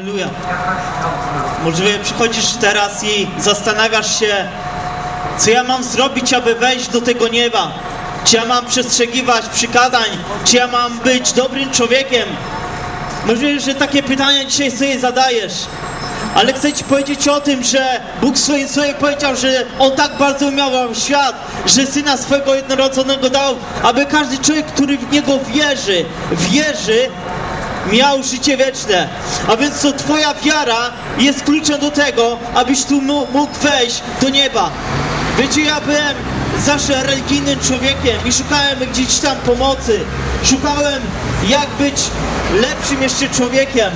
Halleluja. Możliwe przychodzisz teraz i zastanawiasz się, co ja mam zrobić, aby wejść do tego nieba. Czy ja mam przestrzegiwać przykazań? Czy ja mam być dobrym człowiekiem? Możliwe, że takie pytania dzisiaj sobie zadajesz. Ale chcę Ci powiedzieć o tym, że Bóg w swoim powiedział, że On tak bardzo umiał świat, że Syna swego jednorodzonego dał, aby każdy człowiek, który w Niego wierzy, wierzy, miał życie wieczne. A więc to Twoja wiara jest kluczem do tego, abyś tu mógł wejść do nieba. Wiecie, ja byłem zawsze religijnym człowiekiem i szukałem gdzieś tam pomocy. Szukałem, jak być lepszym jeszcze człowiekiem.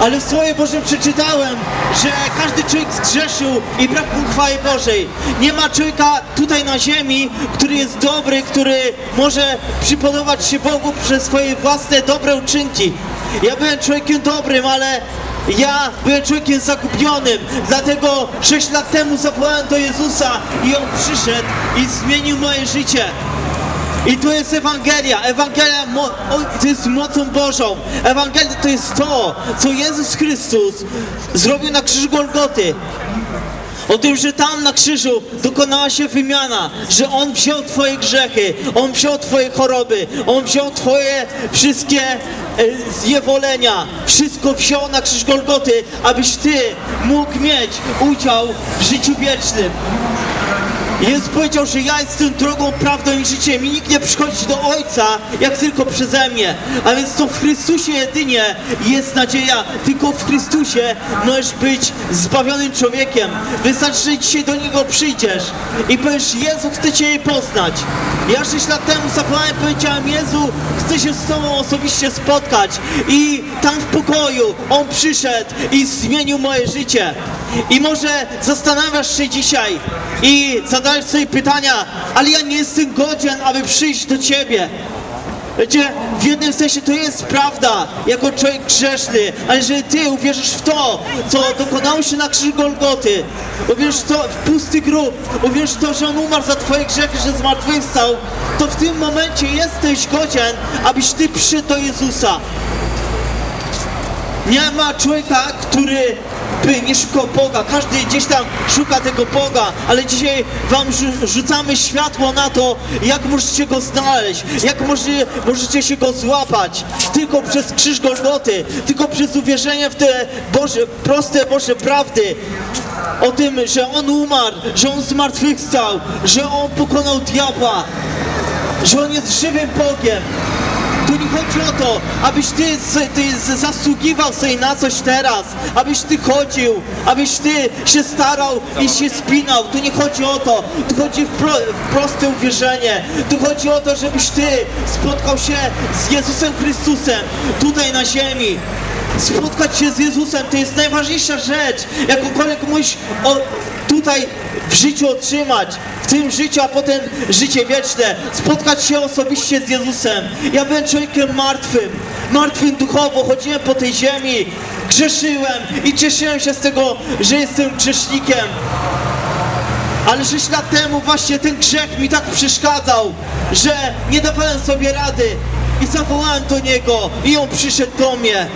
Ale w Słowie Bożym przeczytałem, że każdy człowiek zgrzeszył i brak mu chwały Bożej. Nie ma człowieka tutaj na ziemi, który jest dobry, który może przypodobać się Bogu przez swoje własne dobre uczynki. Ja byłem człowiekiem dobrym, ale ja byłem człowiekiem zagubionym. Dlatego 6 lat temu zawołałem do Jezusa i On przyszedł i zmienił moje życie. I to jest Ewangelia. Ewangelia mo- to jest mocą Bożą. Ewangelia to jest to, co Jezus Chrystus zrobił na krzyżu Golgoty. O tym, że tam na krzyżu dokonała się wymiana, że On wziął Twoje grzechy, On wziął Twoje choroby, On wziął Twoje wszystkie e, zniewolenia, wszystko wziął na krzyż Golgoty, abyś Ty mógł mieć udział w życiu wiecznym. Jezus powiedział, że ja jestem drogą, prawdą i życiem i nikt nie przychodzi do Ojca, jak tylko przeze mnie. A więc to w Chrystusie jedynie jest nadzieja. Tylko w Chrystusie możesz być zbawionym człowiekiem. Wystarczy, że dzisiaj do Niego przyjdziesz i powiesz, Jezu, chcę Cię poznać. Ja 6 lat temu zapałem, powiedziałem, Jezu, chcę się z Tobą osobiście spotkać. I tam w pokoju On przyszedł i zmienił moje życie. I może zastanawiasz się dzisiaj i zadajesz sobie pytania, ale ja nie jestem godzien, aby przyjść do Ciebie. Wiecie, w jednym sensie to jest prawda, jako człowiek grzeszny, ale jeżeli Ty uwierzysz w to, co dokonało się na krzyżu Golgoty, uwierzysz w to, w pusty grób, uwierzysz w to, że On umarł za Twoje grzechy, że zmartwychwstał, to w tym momencie jesteś godzien, abyś Ty przyszedł do Jezusa. Nie ma człowieka, który by nie szukał Boga. Każdy gdzieś tam szuka tego Boga, ale dzisiaj wam rzu- rzucamy światło na to, jak możecie go znaleźć, jak może, możecie się go złapać. Tylko przez krzyż Golgoty, tylko przez uwierzenie w te Boże, proste Boże prawdy. O tym, że On umarł, że On zmartwychwstał, że On pokonał diabła, że On jest żywym Bogiem. Tu nie chodzi o to, abyś ty, ty zasługiwał sobie na coś teraz, abyś ty chodził, abyś ty się starał i się spinał. Tu nie chodzi o to, tu chodzi w, pro, w proste uwierzenie. Tu chodzi o to, żebyś ty spotkał się z Jezusem Chrystusem tutaj na ziemi. Spotkać się z Jezusem to jest najważniejsza rzecz, jakąkolwiek musisz o, tutaj w życiu otrzymać, w tym życiu, a potem życie wieczne, spotkać się osobiście z Jezusem. Ja byłem człowiekiem martwym, martwym duchowo, chodziłem po tej ziemi, grzeszyłem i cieszyłem się z tego, że jestem grzesznikiem. Ale 6 lat temu właśnie ten grzech mi tak przeszkadzał, że nie dawałem sobie rady i zawołałem do Niego i On przyszedł do mnie.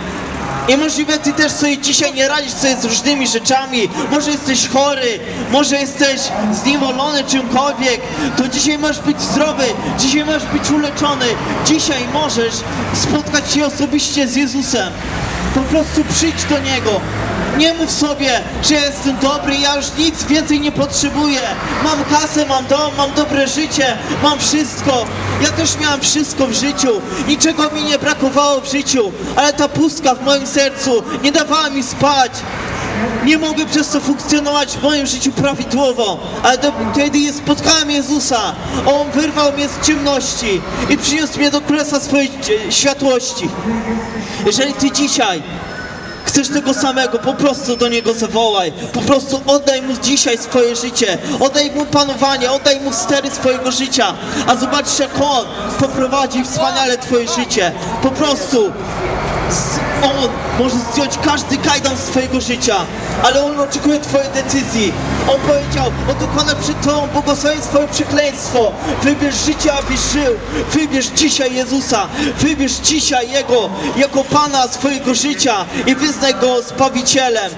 I możliwe Ty też sobie dzisiaj nie radzisz sobie z różnymi rzeczami. Może jesteś chory, może jesteś zniewolony czymkolwiek. To dzisiaj możesz być zdrowy, dzisiaj możesz być uleczony. Dzisiaj możesz spotkać się osobiście z Jezusem. Po prostu przyjdź do Niego. Nie mów sobie, że jestem dobry, ja już nic więcej nie potrzebuję. Mam kasę, mam dom, mam dobre życie, mam wszystko. Ja też miałem wszystko w życiu. Niczego mi nie brakowało w życiu, ale ta pustka w moim sercu nie dawała mi spać. Nie mogę przez to funkcjonować w moim życiu prawidłowo, ale do, kiedy spotkałem Jezusa, On wyrwał mnie z ciemności i przyniósł mnie do królestwa swojej e, światłości. Jeżeli Ty dzisiaj Chcesz tego samego, po prostu do Niego zawołaj. Po prostu oddaj Mu dzisiaj swoje życie. Oddaj Mu panowanie, oddaj Mu stery swojego życia. A zobaczysz, jak On poprowadzi wspaniale Twoje życie. Po prostu On może zdjąć każdy kajdan z twojego życia, ale On oczekuje twojej decyzji. On powiedział, oto kładę przed tobą błogosławieństwo i przekleństwo. Wybierz życie, abyś żył. Wybierz dzisiaj Jezusa. Wybierz dzisiaj Jego jako Pana swojego życia i wyznaj Go Zbawicielem.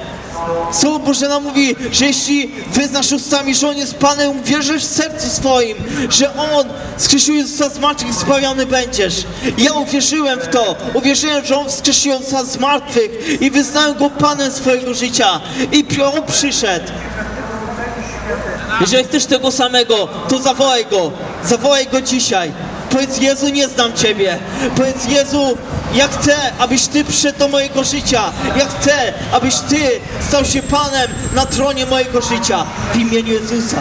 Słowo Boże nam mówi, że jeśli wyznasz ustami, że On jest Panem, wierzysz w sercu swoim, że On skrzesił Jezusa z martwych, zbawiony będziesz. Ja uwierzyłem w to. Uwierzyłem, że On wskrzesił Jezusa z martwych i wyznałem Go Panem swojego życia. I On przyszedł. Jeżeli chcesz tego samego, to zawołaj Go. Zawołaj Go dzisiaj. Powiedz Jezu, nie znam Ciebie. Powiedz Jezu, ja chcę, abyś Ty przyszedł do mojego życia. Ja chcę, abyś Ty stał się Panem na tronie mojego życia. W imieniu Jezusa.